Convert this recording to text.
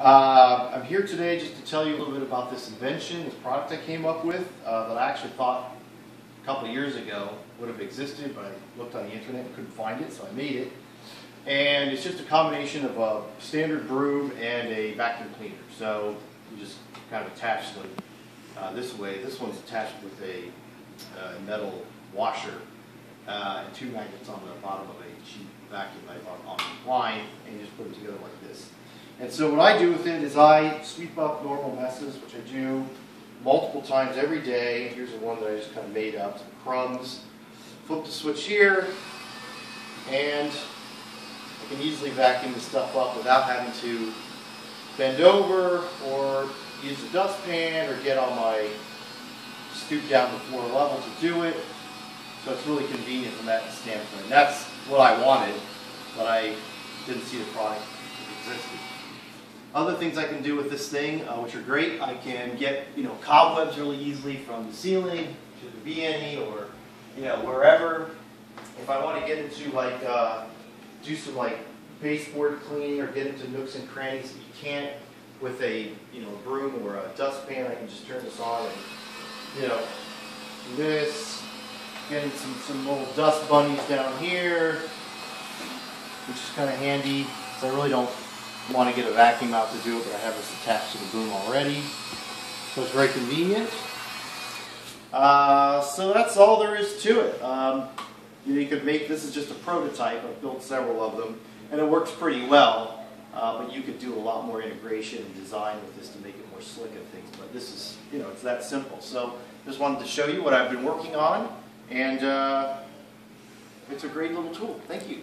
Uh, I'm here today just to tell you a little bit about this invention, this product I came up with uh, that I actually thought a couple of years ago would have existed, but I looked on the internet and couldn't find it, so I made it. And it's just a combination of a standard broom and a vacuum cleaner. So you just kind of attach them uh, this way. This one's attached with a uh, metal washer uh, and two magnets on the bottom of a cheap vacuum knife on, on the line, and you just put them together like this. And so what I do with it is I sweep up normal messes, which I do multiple times every day. Here's the one that I just kind of made up, some crumbs. Flip the switch here, and I can easily vacuum the stuff up without having to bend over or use a dustpan or get on my stoop down to floor level to do it. So it's really convenient from that standpoint. And that's what I wanted, but I didn't see the product existed. Other things I can do with this thing, uh, which are great, I can get you know cobwebs really easily from the ceiling, should there be any, or you know wherever. If I want to get into like uh, do some like baseboard cleaning or get into nooks and crannies that you can't with a you know broom or a dustpan, I can just turn this on and you know this. Getting some some little dust bunnies down here, which is kind of handy. So I really don't want to get a vacuum out to do it, but I have this attached to the boom already. So it's very convenient. Uh, so that's all there is to it. Um, you, know, you could make, this is just a prototype, I've built several of them, and it works pretty well, uh, but you could do a lot more integration and design with this to make it more slick and things, but this is, you know, it's that simple. So just wanted to show you what I've been working on, and uh, it's a great little tool. Thank you.